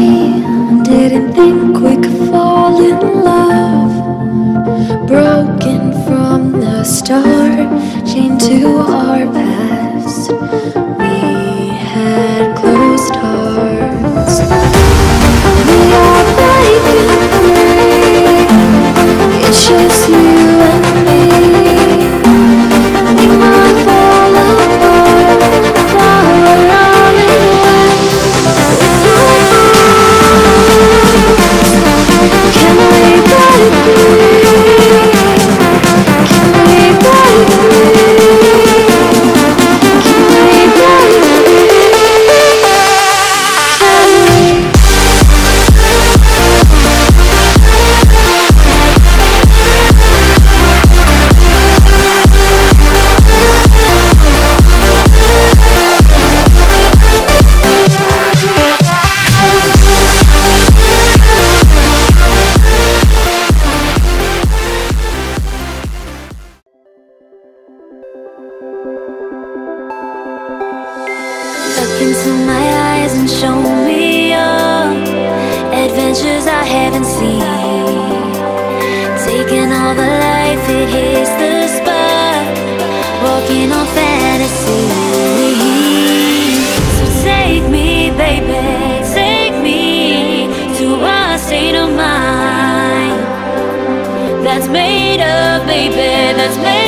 I didn't think we could fall in love, broken from the start. Into my eyes and show me your adventures I haven't seen. Taking all the life, it hits the spot. Walking on fantasy. So take me, baby, take me to a state of mind that's made of, baby, that's made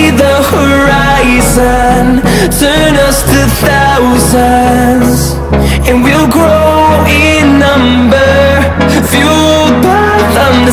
see the horizon. Turn us to thousands And we'll grow in number. Fueled by them to